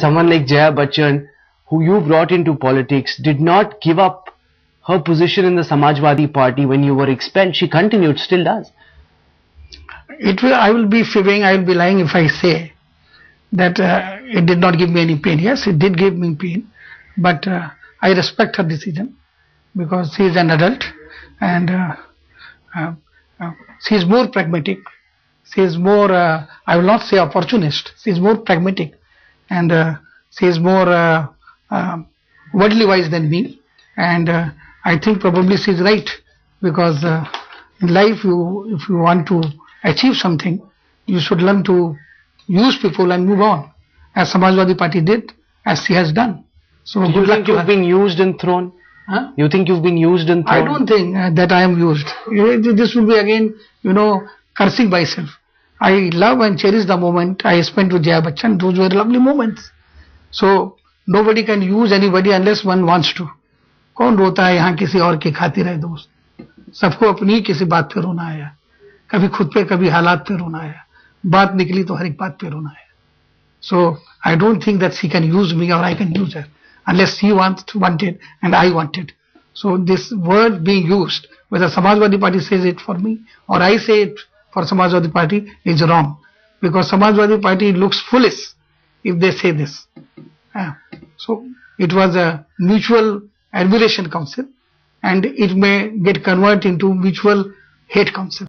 someone like Jaya Bachchan, who you brought into politics, did not give up her position in the Samajwadi Party when you were expelled. She continued, still does. It will, I will be fibbing, I will be lying if I say that uh, it did not give me any pain. Yes, it did give me pain, but uh, I respect her decision because she is an adult and uh, uh, uh, she is more pragmatic. She is more, uh, I will not say opportunist, she is more pragmatic and uh, she is more uh, uh, worldly wise than me. And uh, I think probably she is right because uh, in life, you, if you want to achieve something, you should learn to use people and move on, as Samajwadi Party did, as she has done. So Do good you luck think you've her. been used and thrown? Huh? You think you've been used and thrown? I don't think uh, that I am used. This would be again, you know, cursing myself. I love and cherish the moment I spent with Jaya Bachchan. Those were lovely moments. So nobody can use anybody unless one wants to. कौन रोता है यहाँ किसी और की खातिर है दोस्त सबको अपनी ही किसी बात पे रोना आया कभी खुद पे कभी हालात पे रोना आया बात निकली तो हर एक बात पे रोना आया So I don't think that she can use me or I can use her unless she wants wanted and I wanted. So this word being used, whether Samajwadi Party says it for me or I say it for Samajwadi Party is wrong because Samajwadi Party looks foolish if they say this. Yeah. So it was a mutual admiration council and it may get converted into mutual hate council.